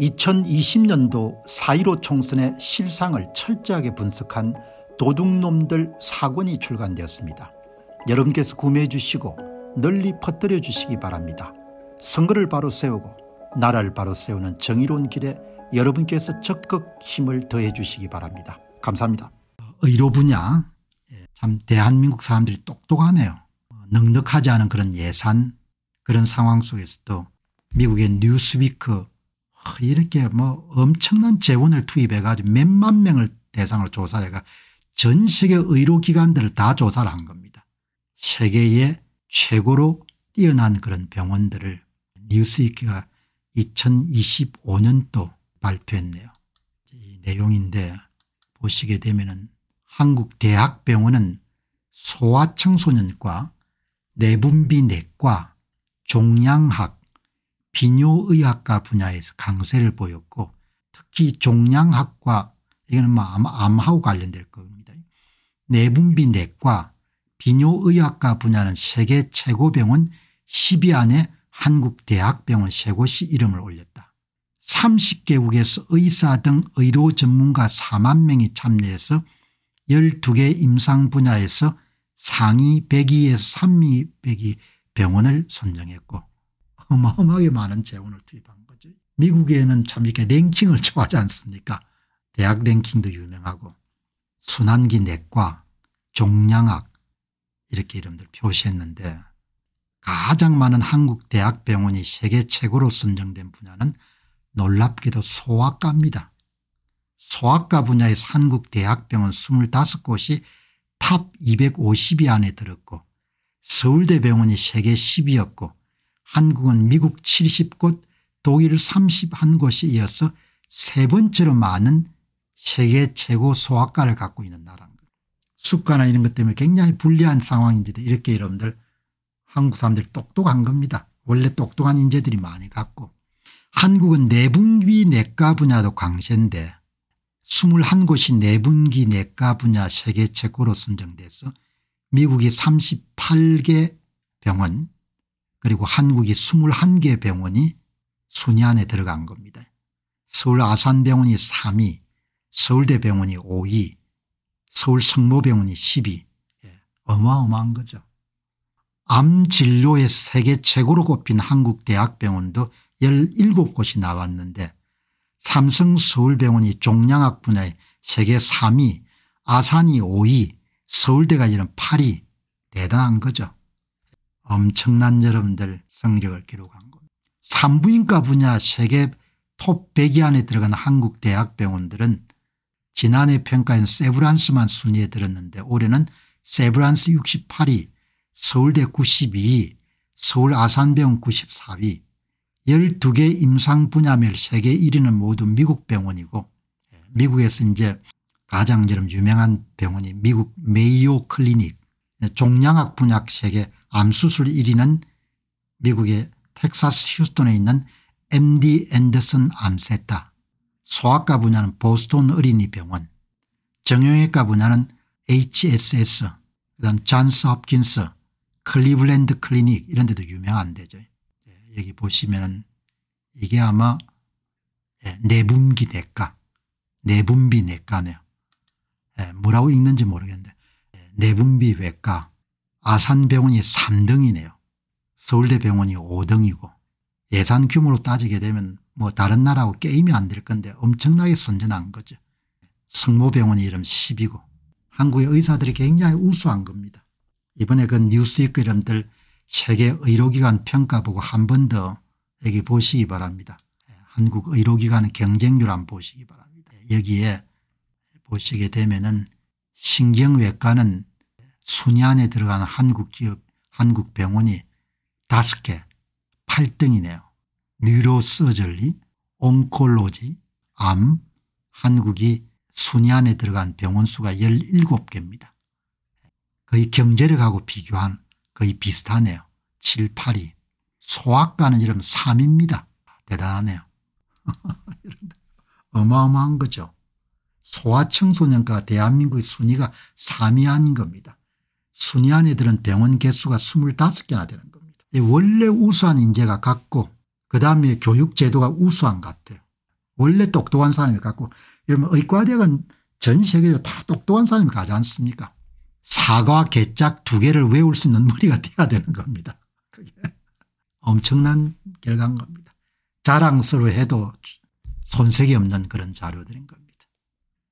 2020년도 4.15 총선의 실상을 철저하게 분석한 도둑놈들 사권이 출간되었습니다. 여러분께서 구매해 주시고 널리 퍼뜨려 주시기 바랍니다. 선거를 바로 세우고 나라를 바로 세우는 정의로운 길에 여러분께서 적극 힘을 더해 주시기 바랍니다. 감사합니다. 의료 분야 예, 참 대한민국 사람들이 똑똑하네요. 넉넉하지 않은 그런 예산 그런 상황 속에서도 미국의 뉴스위크 이렇게 뭐 엄청난 재원을 투입해 가지고 몇만 명을 대상으로 조사해가 전 세계 의료기관들을 다 조사를 한 겁니다. 세계의 최고로 뛰어난 그런 병원들을 뉴스위크가 2025년도 발표했네요. 이 내용인데 보시게 되면 한국대학병원은 소아청소년과 내분비내과 종양학 비뇨의학과 분야에서 강세를 보였고 특히 종양학과 이거는 뭐 암하고 관련될 겁니다. 내분비 내과 비뇨의학과 분야는 세계 최고 병원 10위 안에 한국대학병원 세 곳이 이름을 올렸다. 30개국에서 의사 등 의료 전문가 4만 명이 참여해서 12개 임상 분야에서 상위 100위에서 3위 100위 병원을 선정했고 어마어마하게 많은 재원을 투입한 거죠. 미국에는 참 이렇게 랭킹을 좋아하지 않습니까 대학 랭킹도 유명하고 순환기 내과 종양학 이렇게 이름들 표시했는데 가장 많은 한국 대학병원이 세계 최고로 선정된 분야는 놀랍게도 소아과입니다. 소아과 분야에서 한국 대학병원 25곳이 top 250위 안에 들었고 서울대병원이 세계 10위였고 한국은 미국 70곳 독일 31곳이 이어서 세 번째로 많은 세계 최고 소아과를 갖고 있는 나라입니다. 수가나 이런 것 때문에 굉장히 불리한 상황인데도 이렇게 여러분들 한국 사람들이 똑똑한 겁니다. 원래 똑똑한 인재들이 많이 갖고 한국은 내분기 내과 분야도 강세인데 21곳이 내분기 내과 분야 세계 최고로 선정돼서 미국이 38개 병원 그리고 한국이 21개 병원이 순위 안에 들어간 겁니다. 서울 아산병원이 3위 서울대병원이 5위 서울 성모병원이 10위 예, 어마어마한 거죠. 암 진료의 세계 최고로 꼽힌 한국대학병원도 17곳이 나왔는데 삼성 서울병원이 종양학 분야에 세계 3위 아산이 5위 서울대가 이런 8위 대단한 거죠. 엄청난 여러분들 성적을 기록한 겁니다. 산부인과 분야 세계 톱 100위 안에 들어간 한국 대학 병원들은 지난해 평가에는 세브란스만 순위에 들었는데 올해는 세브란스 68위 서울대 92위 서울 아산병원 94위 12개 임상 분야별 세계 1위는 모두 미국 병원이고 예, 미국에서 이제 가장 좀 유명한 병원이 미국 메이오 클리닉 종양학 분야 세계 암수술 1위는 미국의 텍사스 휴스턴에 있는 MD 앤더슨 암센터 소아과 분야는 보스턴 어린이병원 정형외과 분야는 HSS 그다음 잔스 홉킨스 클리블랜드 클리닉 이런 데도 유명한 데죠. 예, 여기 보시면 이게 아마 예, 내분기 내과 내분비 내과네요. 예, 뭐라고 읽는지 모르겠는데 내분비 외과 아산병원이 3등이네요. 서울대병원이 5등이고 예산 규모로 따지게 되면 뭐 다른 나라하고 게임이 안 될 건데 엄청나게 선전한 거죠. 성모병원이 이름 10이고 한국의 의사들이 굉장히 우수한 겁니다. 이번에 그 뉴스위크 이름들 세계 의료기관 평가 보고 한 번 더 여기 보시기 바랍니다. 예, 한국 의료기관 경쟁률 한번 보시기 바랍니다. 여기에 보시게 되면 은 신경외과는 순위 안에 들어가는 한국 기업 한국 병원이 다섯 개 8등이네요. 뉴로서절리 옹콜로지 암 한국이 순위 안에 들어간 병원 수가 17개입니다. 거의 경제력하고 비교한 거의 비슷하네요. 7, 8위. 소아과는 이러면 3입니다. 대단하네요. 어마어마한 거죠. 소아청소년과 대한민국의 순위가 3위 아닌 겁니다. 순위 안에 들은 병원 개수가 25개나 되는 겁니다. 원래 우수한 인재가 같고 그다음에 교육제도가 우수한 것 같아요. 원래 똑똑한 사람이 갖고 여러분 의과대학은 전 세계적으로 다 똑똑한 사람이 가지 않습니까 사과 개짝 두 개를 외울 수 있는 머리가 돼야 되는 겁니다. 그게 엄청난 결과인 겁니다. 자랑스러워 해도 손색이 없는 그런 자료들인 겁니다.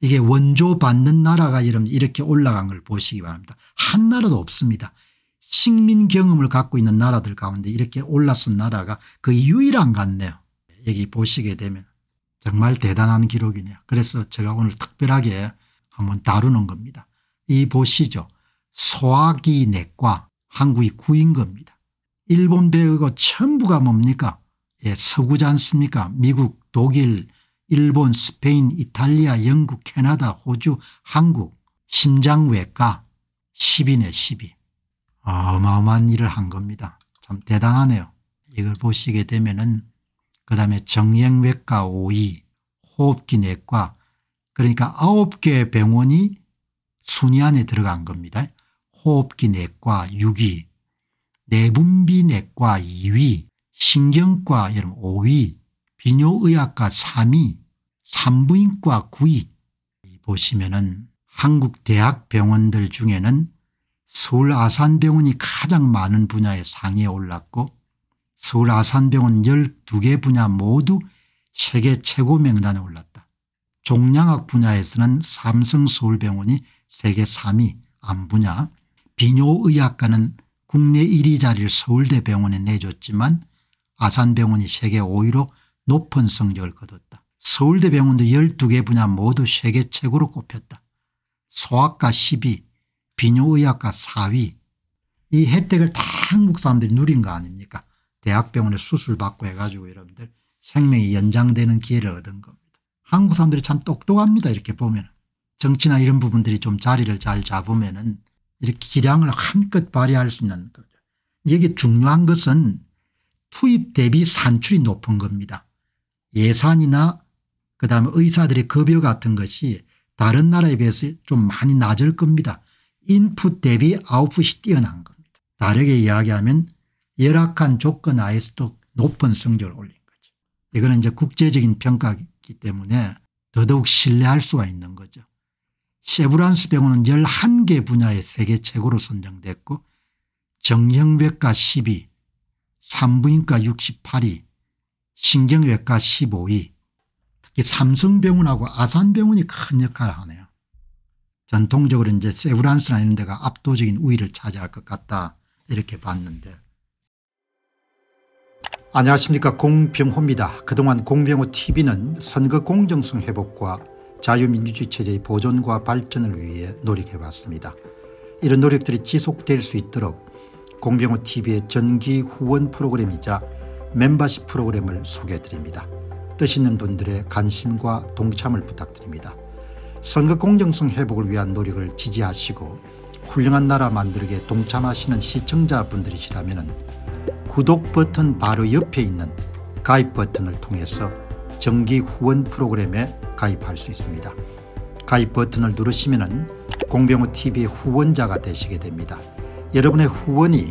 이게 원조 받는 나라가 여러분 이렇게 올라간 걸 보시기 바랍니다. 한 나라도 없습니다. 식민 경험을 갖고 있는 나라들 가운데 이렇게 올랐은 나라가 그 유일한 같네요. 여기 보시게 되면 정말 대단한 기록이네요. 그래서 제가 오늘 특별하게 한번 다루는 겁니다. 이 보시죠. 소화기 내과 한국이 구인 겁니다. 일본 배우고 전부가 뭡니까 예, 서구지 않습니까 미국 독일 일본 스페인 이탈리아 영국 캐나다 호주 한국 심장외과 10이네 10이 어마어마한 일을 한 겁니다. 참 대단하네요. 이걸 보시게 되면은 그 다음에 정형외과 5위 호흡기 내과 그러니까 9개 병원이 순위 안에 들어간 겁니다. 호흡기 내과 6위 내분비 내과 2위 신경과 여러분 5위 비뇨의학과 3위 산부인과 9위 보시면은 한국 대학 병원들 중에는 서울 아산병원이 가장 많은 분야의 상위에 올랐고 서울 아산병원 12개 분야 모두 세계 최고 명단에 올랐다. 종양학 분야에서는 삼성서울병원이 세계 3위 암 분야 비뇨의학과는 국내 1위 자리를 서울대병원에 내줬지만 아산병원이 세계 5위로 높은 성적을 거뒀다. 서울대 병원도 12개 분야 모두 세계 최고로 꼽혔다. 소아과 10위 비뇨의학과 4위 이 혜택을 다 한국 사람들이 누린 거 아닙니까 대학병원에 수술받고 해가지고 여러분들 생명이 연장되는 기회를 얻은 겁니다. 한국 사람들이 참 똑똑합니다 이렇게 보면 정치나 이런 부분들이 좀 자리를 잘 잡으면 은 이렇게 기량을 한껏 발휘할 수 있는 거죠. 여기 중요한 것은 투입 대비 산출이 높은 겁니다. 예산이나 그다음에 의사들의 급여 같은 것이 다른 나라에 비해서 좀 많이 낮을 겁니다. 인풋 대비 아웃풋이 뛰어난 겁니다. 다르게 이야기하면 열악한 조건 하에서도 높은 성적을 올린 거죠. 이거는 이제 국제적인 평가이기 때문에 더더욱 신뢰할 수가 있는 거죠. 세브란스 병원은 11개 분야의 세계 최고로 선정됐고 정형외과 10위 산부인과 68위 신경외과 15위 특히 삼성병원하고 아산병원이 큰 역할을 하네요. 전통적으로 이제 세브란스나 이런 데가 압도적인 우위를 차지할 것 같다 이렇게 봤는데 안녕하십니까 공병호입니다. 그동안 공병호 tv는 선거 공정성 회복과 자유민주주의 체제의 보존과 발전을 위해 노력해왔습니다. 이런 노력들이 지속될 수 있도록 공병호TV의 전기 후원 프로그램이자 멤버십 프로그램을 소개해드립니다. 뜻 있는 분들의 관심과 동참을 부탁드립니다. 선거 공정성 회복을 위한 노력을 지지하시고 훌륭한 나라 만들기에 동참하시는 시청자분들이시라면 구독 버튼 바로 옆에 있는 가입 버튼을 통해서 정기 후원 프로그램에 가입할 수 있습니다. 가입 버튼을 누르시면 공병호TV의 후원자가 되시게 됩니다. 여러분의 후원이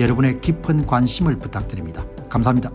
여러분의 깊은 관심을 부탁드립니다. 감사합니다.